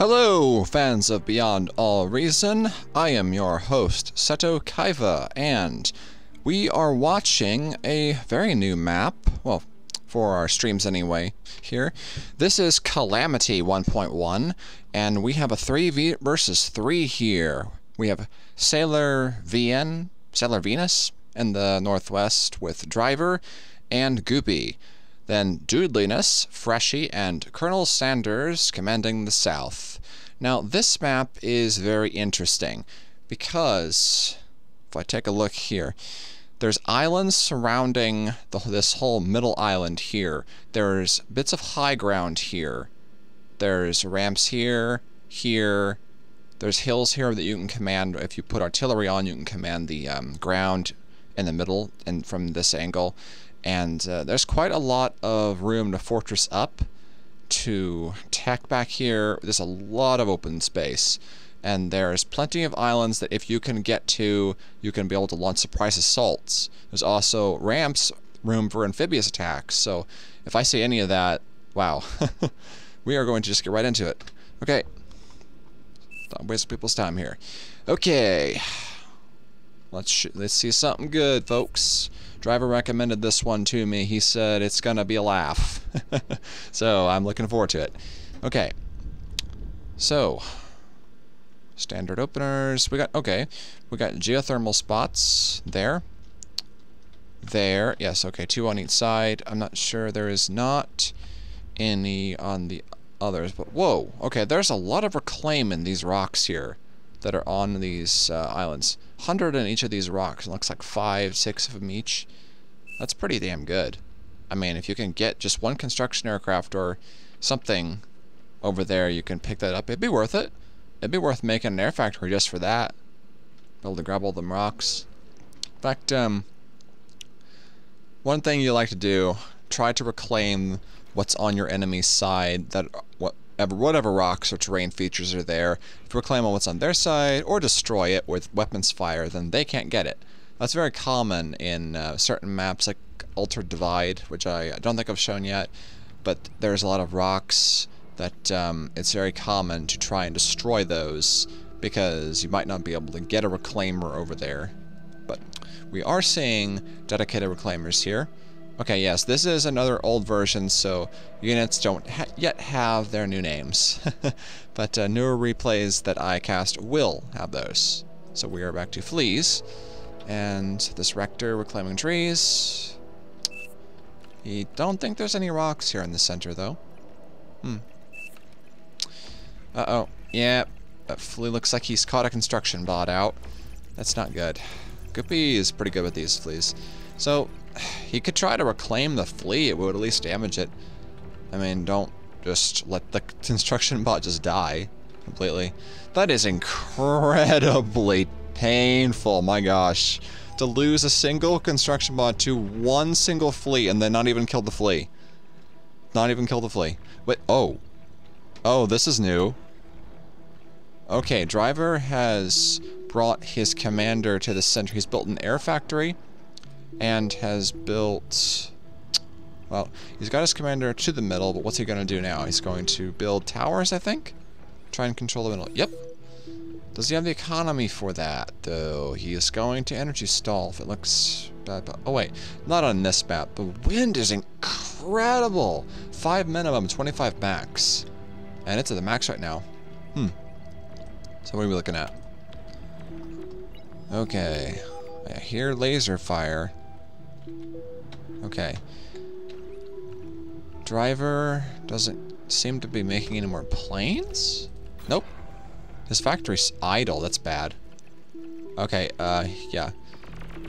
Hello, fans of Beyond All Reason. I am your host, Seto Kaiva, and we are watching a very new map. Well, for our streams anyway, here. This is Calamity 1.1, and we have a 3 versus 3 here. We have Sailor VN, Sailor Venus in the northwest with Driver and Goopy. Then Dudeliness, Freshy, and Colonel Sanders commanding the south. Now, this map is very interesting because if I take a look here, there's islands surrounding the, this whole middle island here. There's bits of high ground here. There's ramps here, here. There's hills here that you can command. If you put artillery on, you can command the um, ground in the middle and from this angle and uh, there's quite a lot of room to fortress up to tack back here. There's a lot of open space. And there's plenty of islands that if you can get to you can be able to launch surprise assaults. There's also ramps room for amphibious attacks. So if I see any of that wow we are going to just get right into it. Okay. Don't waste people's time here. Okay let's let's see something good folks Driver recommended this one to me. He said it's to be a laugh. so I'm looking forward to it. Okay. So, standard openers. We got, okay, we got geothermal spots there. There. Yes, okay, two on each side. I'm not sure there is not any on the others, but whoa. Okay, there's a lot of reclaim in these rocks here that are on these uh, islands. 100 on each of these rocks. It looks like five, six of them each. That's pretty damn good. I mean, if you can get just one construction aircraft or something over there, you can pick that up. It'd be worth it. It'd be worth making an air factory just for that. Be able to grab all them rocks. In fact, um, one thing you like to do, try to reclaim what's on your enemy's side that whatever rocks or terrain features are there, reclaim on what's on their side or destroy it with weapons fire, then they can't get it. That's very common in uh, certain maps like Altered Divide, which I, I, don't think I've shown yet, but there's a lot of rocks that um, it's very common to try and destroy those because you might not be able to get a reclaimer over there. But we are seeing dedicated reclaimers here. Okay, yes, this is another old version, so units don't ha yet have their new names. but uh, newer replays that I cast will have those. So we are back to fleas. And this rector reclaiming trees. You don't think there's any rocks here in the center, though. Hmm. Uh-oh. Yeah, that flea looks like he's caught a construction bot out. That's not good. Goopy is pretty good with these fleas. So, he could try to reclaim the flea, it would at least damage it. I mean, don't just let the construction bot just die completely. That is incredibly painful, my gosh. To lose a single construction bot to one single flea and then not even kill the flea. Not even kill the flea. Wait, oh. Oh, this is new. Okay, Driver has brought his commander to the center. He's built an air factory and has built... Well, he's got his commander to the middle, but what's he going to do now? He's going to build towers, I think? Try and control the middle. Yep. Does he have the economy for that, though? He is going to energy stall if it looks bad. Oh, wait. Not on this map. The wind is incredible. 5 minimum, 25 max. And it's at the max right now. Hmm. So what are we looking at? Okay. I hear laser fire. Okay. Driver doesn't seem to be making any more planes? Nope. His factory's idle, that's bad. Okay, uh, yeah.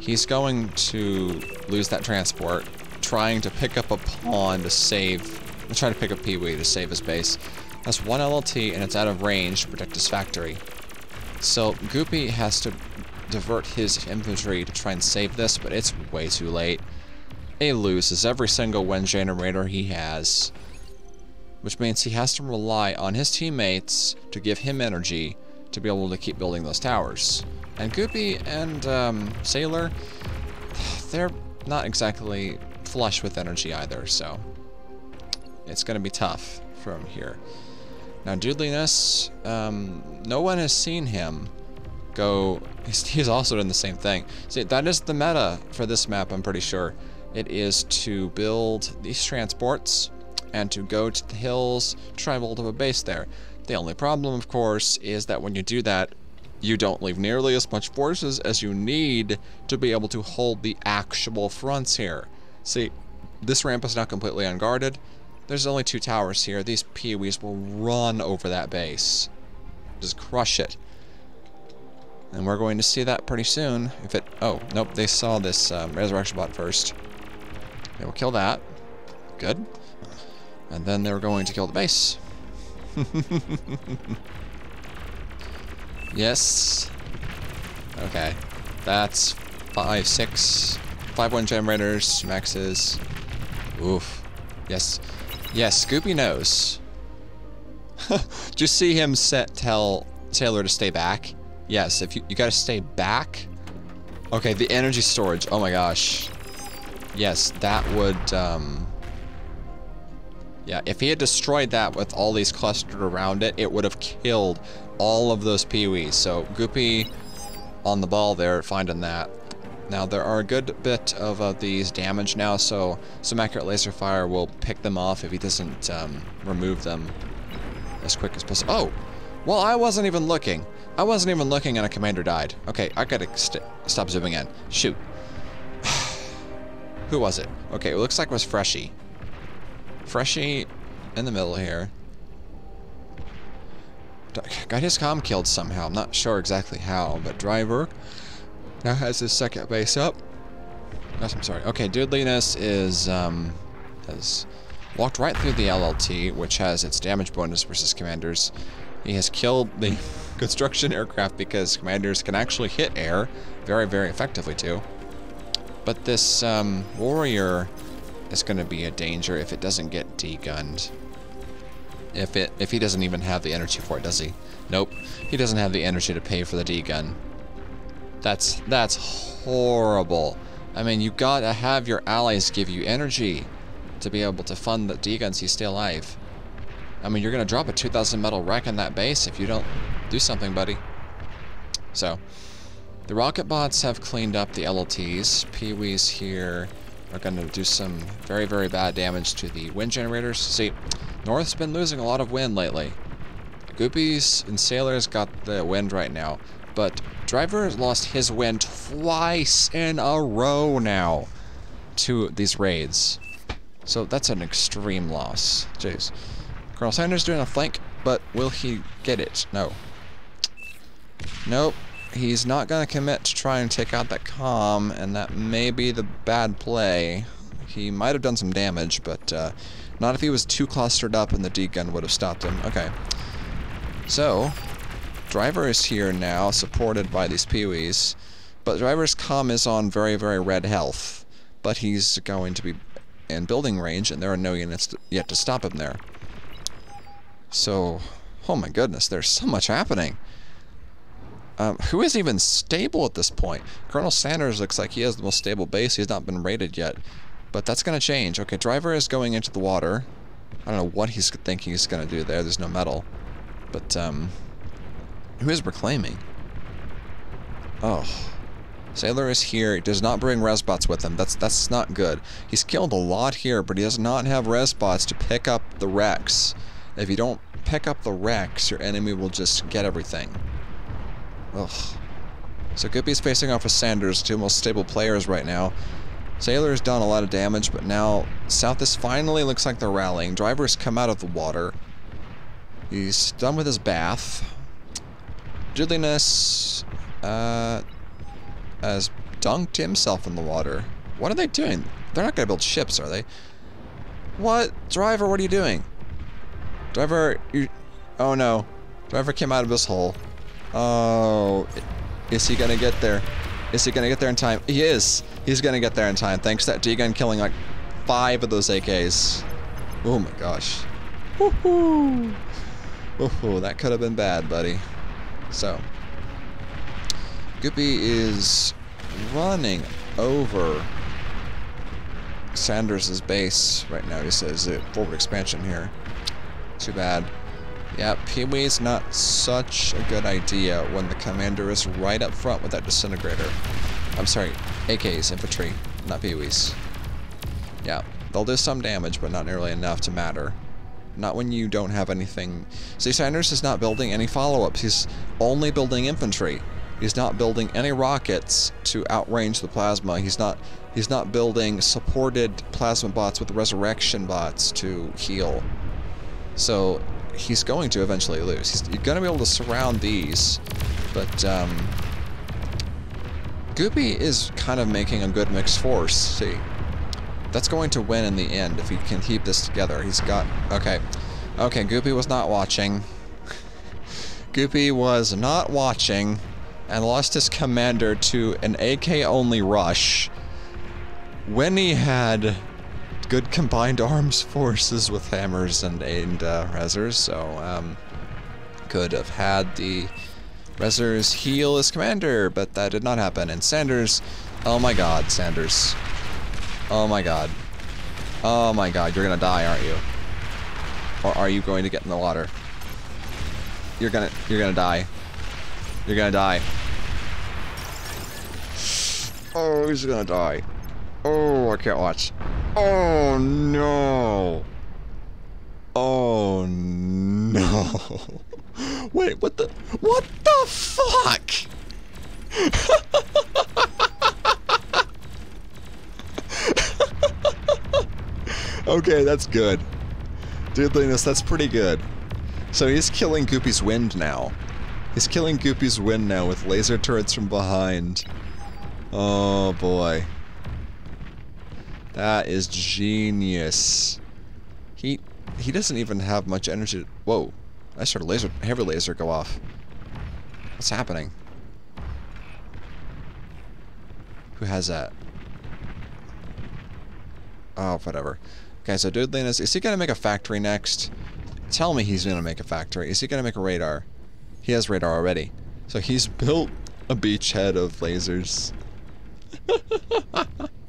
He's going to lose that transport, trying to pick up a pawn to save... Trying to pick up Pee-wee to save his base. That's one LLT, and it's out of range to protect his factory. So, Goopy has to divert his infantry to try and save this, but it's way too late. He loses every single wind generator he has, which means he has to rely on his teammates to give him energy to be able to keep building those towers. And Goopy and um, Sailor, they're not exactly flush with energy either, so it's going to be tough from here. Now, Dudeliness, um, no one has seen him go... He's, he's also done the same thing. See, that is the meta for this map, I'm pretty sure. It is to build these transports and to go to the hills, try and build up a base there. The only problem, of course, is that when you do that, you don't leave nearly as much forces as you need to be able to hold the actual fronts here. See, this ramp is not completely unguarded. There's only two towers here. These Peewees will run over that base. Just crush it. And we're going to see that pretty soon. If it... Oh, nope, they saw this um, Resurrection Bot first. They will kill that. Good. And then they're going to kill the base. yes. Okay. That's five, six, five one generators, maxes. Oof. Yes. Yes, Goopy knows. Just see him set tell Sailor to stay back. Yes, if you you gotta stay back. Okay, the energy storage. Oh my gosh. Yes, that would um yeah, if he had destroyed that with all these clustered around it, it would have killed all of those peewees. So Goopy on the ball there, finding that. Now there are a good bit of uh, these damage now, so some accurate laser fire will pick them off if he doesn't um, remove them as quick as possible. Oh! Well, I wasn't even looking. I wasn't even looking and a commander died. Okay, I gotta stop zooming in. Shoot. Who was it? Okay, it looks like it was Freshy. Freshy in the middle here. Got his com killed somehow. I'm not sure exactly how, but Driver now has his second base up. I'm sorry. Okay, Dudeliness is, um, has walked right through the LLT, which has its damage bonus versus commanders. He has killed the construction aircraft because commanders can actually hit air very, very effectively too. But this um, warrior is going to be a danger if it doesn't get degunned. If it if he doesn't even have the energy for it, does he? Nope. He doesn't have the energy to pay for the degun. That's that's horrible. I mean, you gotta have your allies give you energy to be able to fund the deguns you stay alive. I mean, you're gonna drop a 2,000 metal wreck in that base if you don't do something, buddy. So, the rocket bots have cleaned up the LLTs. Peewees here are going to do some very, very bad damage to the wind generators. See, North's been losing a lot of wind lately. Goopies and Sailors got the wind right now, but Driver has lost his wind twice in a row now to these raids. So that's an extreme loss. Jeez. Colonel Sanders doing a flank, but will he get it? No. Nope he's not going to commit to try and take out that com, and that may be the bad play. He might have done some damage, but uh, not if he was too clustered up and the D-gun would have stopped him. Okay. So, Driver is here now, supported by these Peewees, but Driver's com is on very, very red health, but he's going to be in building range, and there are no units yet to stop him there. So, oh my goodness, there's so much happening. Um, who is even stable at this point? Colonel Sanders looks like he has the most stable base. He's not been raided yet. But that's going to change. Okay, Driver is going into the water. I don't know what he's thinking he's going to do there. There's no metal. But, um... Who is reclaiming? Oh. Sailor is here. He does not bring resbots with him. That's that's not good. He's killed a lot here, but he does not have resbots to pick up the wrecks. If you don't pick up the wrecks, your enemy will just get everything. Ugh. So Goopy's facing off with Sanders, two most stable players right now. Sailor's done a lot of damage, but now South is finally looks like they're rallying. Driver's come out of the water. He's done with his bath. Diddliness uh, has dunked himself in the water. What are they doing? They're not going to build ships, are they? What? Driver, what are you doing? Driver, you... Oh no. Driver came out of his hole. Oh, is he gonna get there? Is he gonna get there in time? He is. He's gonna get there in time. Thanks to that D-gun killing like five of those AKs. Oh my gosh. Woohoo! Woohoo, that could have been bad, buddy. So, Goopy is running over Sanders' base right now. He says it forward expansion here. Too bad. Yeah, Pee-wee's not such a good idea when the commander is right up front with that disintegrator. I'm sorry, AKs, infantry, not Pee-wees. Yeah, they'll do some damage, but not nearly enough to matter. Not when you don't have anything... See, Sanders is not building any follow-ups. He's only building infantry. He's not building any rockets to outrange the plasma. He's not he's not building supported plasma bots with resurrection bots to heal. So he's going to eventually lose. He's going to be able to surround these, but um, Goopy is kind of making a good mixed force. See, that's going to win in the end if he can keep this together. He's got okay, okay. Goopy was not watching. Goopy was not watching and lost his commander to an AK-only rush when he had good combined arms forces with hammers and, and uh, so um, could have had the Rezzers heal his commander, but that did not happen. And Sanders, oh my god, Sanders. Oh my god. Oh my god, you're gonna die, aren't you? Or are you going to get in the water? You're gonna, you're gonna die. You're gonna die. Oh, he's gonna die. Oh, I can't watch. Oh, no. Oh, no. Wait, what the? What the fuck? okay, that's good. Dudeliness, that's pretty good. So he's killing Goopy's wind now. He's killing Goopy's wind now with laser turrets from behind. Oh boy. That is genius. He he doesn't even have much energy. Whoa. I saw a laser heavy laser go off. What's happening? Who has that? Oh, whatever. Okay, so Dudeliness, is he gonna make a factory next? Tell me he's gonna make a factory. Is he gonna make a radar? He has radar already. So he's built a beachhead of lasers.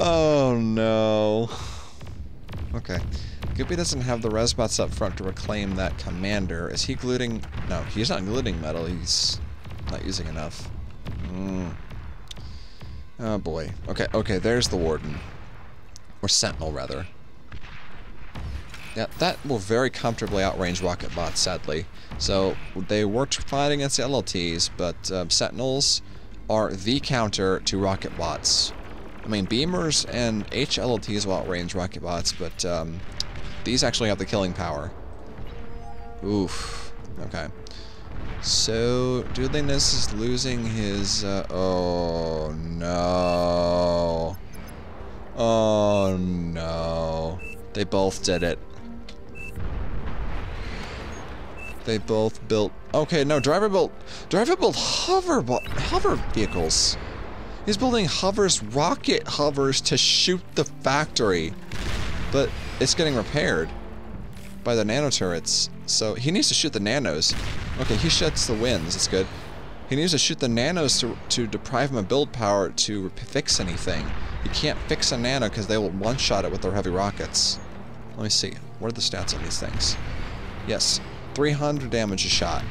oh no. Okay. Goopy doesn't have the resbots up front to reclaim that commander. Is he gluting? No, he's not gluting metal. He's not using enough. Mm. Oh boy. Okay, okay, there's the Warden. Or Sentinel, rather. Yeah, that will very comfortably outrange rocket bots, sadly. So, they worked fine against the LLTs, but um, Sentinels are the counter to rocket bots. I mean, beamers and HLTs will outrange rocket bots, but um, these actually have the killing power. Oof. Okay. So, Dudeliness is losing his... Uh, oh, no. Oh, no. They both did it. They both built... Okay, no, driver built... Driver built hover... hover vehicles. He's building hovers, rocket hovers to shoot the factory. But it's getting repaired by the nano turrets. So he needs to shoot the nanos. Okay, he shuts the winds. That's good. He needs to shoot the nanos to, to deprive him of build power to fix anything. He can't fix a nano because they will one-shot it with their heavy rockets. Let me see. What are the stats on these things? Yes, 300 damage a shot.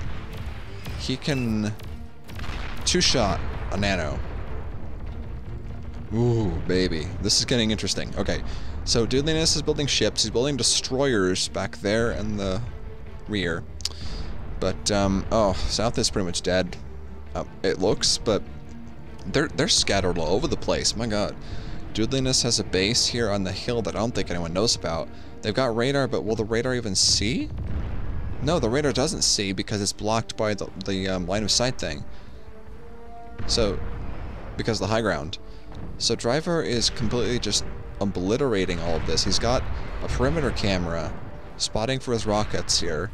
He can two-shot a nano. Ooh, baby. This is getting interesting. Okay, so Dudeliness is building ships. He's building destroyers back there in the rear. But, um, oh, South is pretty much dead. Uh, it looks, but they're, they're scattered all over the place. My god. Dudeliness has a base here on the hill that I don't think anyone knows about. They've got radar, but will the radar even see? No, the radar doesn't see because it's blocked by the, the um, line of sight thing. So, because of the high ground. So Driver is completely just obliterating all of this. He's got a perimeter camera spotting for his rockets here,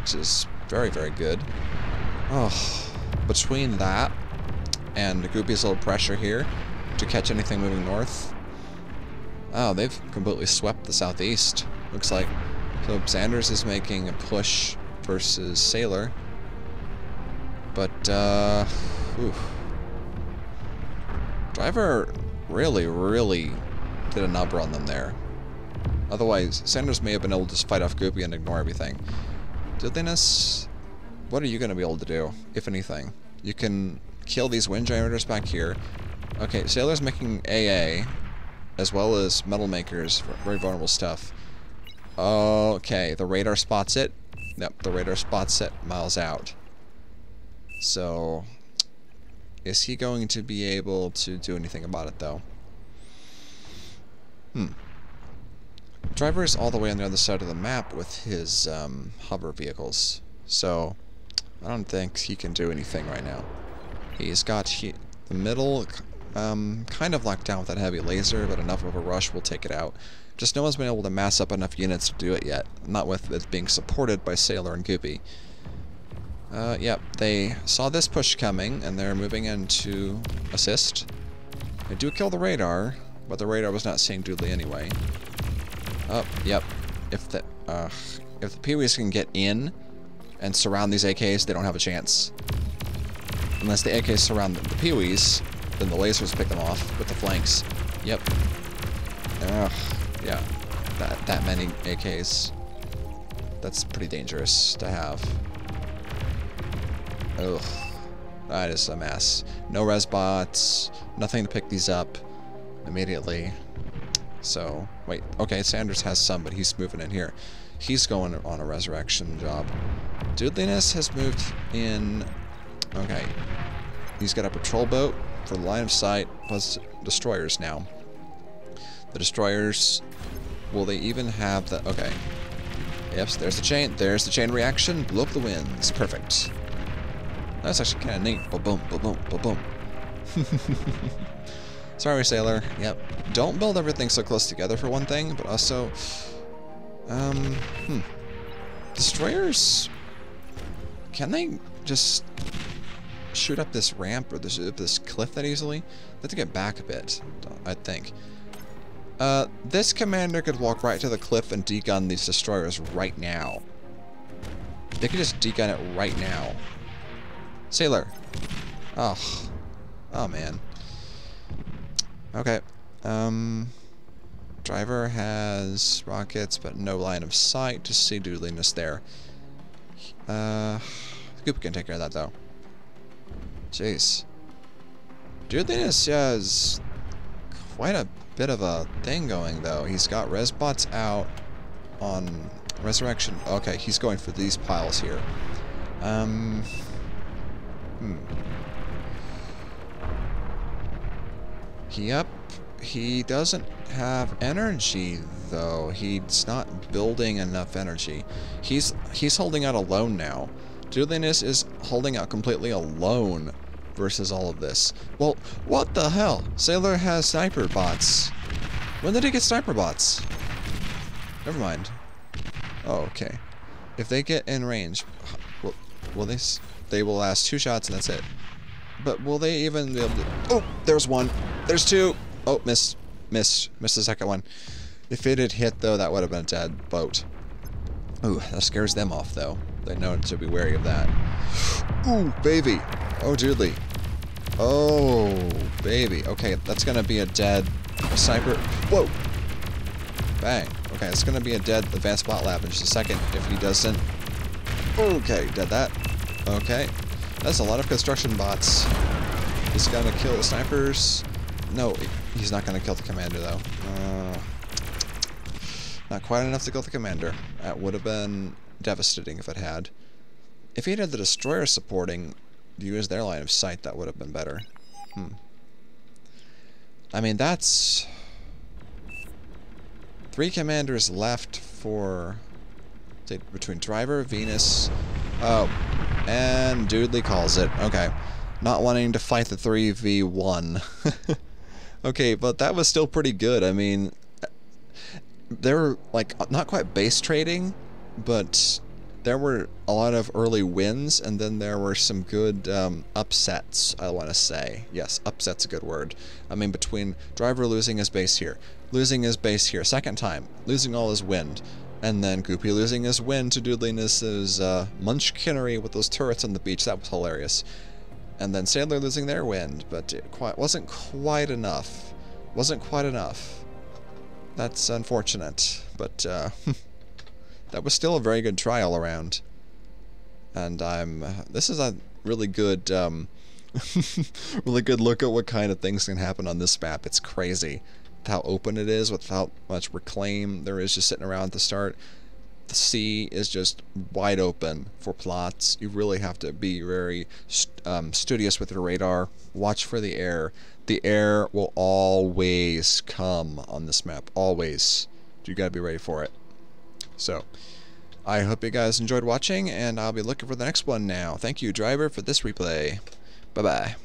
which is very, very good. Oh, between that and Goopy's little pressure here to catch anything moving north. Oh, they've completely swept the southeast, looks like. So Sanders is making a push versus Sailor. But, uh, oof. Driver really, really did a number on them there. Otherwise, Sanders may have been able to just fight off Goopy and ignore everything. Diddliness, what are you going to be able to do, if anything? You can kill these wind generators back here. Okay, Sailor's making AA, as well as Metal Makers, very vulnerable stuff. Okay, the radar spots it. Yep, the radar spots it miles out. So, is he going to be able to do anything about it, though? Hmm. Driver is all the way on the other side of the map with his um, hover vehicles, so I don't think he can do anything right now. He's got he, the middle um, kind of locked down with that heavy laser, but enough of a rush will take it out. Just no one's been able to mass up enough units to do it yet, not with it being supported by Sailor and Goopy. Uh, yep, they saw this push coming, and they're moving in to assist. They do kill the radar, but the radar was not seeing Doodly anyway. Oh, yep. If the, uh, if the Peewees can get in and surround these AKs, they don't have a chance. Unless the AKs surround the, the Peewees, then the lasers pick them off with the flanks. Yep. Ugh, yeah. That, that many AKs. That's pretty dangerous to have. Ugh. That is a mess. No res bots, nothing to pick these up immediately. So, wait, okay, Sanders has some, but he's moving in here. He's going on a resurrection job. Dudeliness has moved in... Okay. He's got a patrol boat for line of sight, plus destroyers now. The destroyers... Will they even have the... Okay. Yep, there's the chain. There's the chain reaction. Blow up the winds. Perfect. That's actually kind of neat. Boom, boom, boom, boom, boom, boom. Sorry, Sailor. Yep. Don't build everything so close together for one thing, but also... Um, hmm. Destroyers... Can they just shoot up this ramp or this, this cliff that easily? They have to get back a bit, I think. Uh, this commander could walk right to the cliff and degun these destroyers right now. They could just degun it right now. Sailor. Oh. Oh, man. Okay. Um, driver has rockets, but no line of sight. Just see Dudeliness there. Uh, Goop can take care of that, though. Jeez. Dudeliness has quite a bit of a thing going, though. He's got resbots out on Resurrection. Okay, he's going for these piles here. Um, hmm. Yep, he doesn't have energy though. He's not building enough energy. He's he's holding out alone now. Dudeliness is holding out completely alone versus all of this. Well, what the hell? Sailor has sniper bots. When did he get sniper bots? Never mind. Oh, okay. If they get in range, will, they? They will last two shots and that's it. But will they even be able to... Oh, there's one. There's two. Oh, miss. Miss. Missed the second one. If it had hit, though, that would have been a dead boat. Ooh, that scares them off, though. They know to be wary of that. Ooh, baby. Oh, Doodly. Oh, baby. Okay, that's to be a dead sniper. Whoa. Bang. Okay, it's to be a dead advanced bot lab in just a second if he doesn't. Okay, dead that. Okay. That's a lot of construction bots. He's gonna kill the snipers. No, he's not gonna kill the commander though. Uh, not quite enough to kill the commander. That would have been devastating if it had. If he had the destroyer supporting, use their line of sight, that would have been better. Hmm. I mean, that's... Three commanders left for... Between Driver, Venus... Oh, and Doodly calls it. Okay. Not wanting to fight the 3v1. okay, but that was still pretty good. I mean, they were, like, not quite base trading, but there were a lot of early wins, and then there were some good um, upsets, I want to say. Yes, upset's a good word. I mean, between Driver losing his base here, losing his base here, second time, losing all his wind, and then Goopy losing his win to Dudeliness's uh, Munchkinery with those turrets on the beach. That was hilarious. And then Sailor losing their wind, but it quite, wasn't quite enough. Wasn't quite enough. That's unfortunate, but uh, that was still a very good try all around. And I'm. Uh, this is a really good, um, really good look at what kind of things can happen on this map. It's crazy how open it is with how much reclaim there is just sitting around at the start. The sea is just wide open for plots. You really have to be very um, studious with your radar. Watch for the air. The air will always come on this map. Always. You gotta be ready for it. So, I hope you guys enjoyed watching, and I'll be looking for the next one now. Thank you, driver, for this replay. Bye-bye.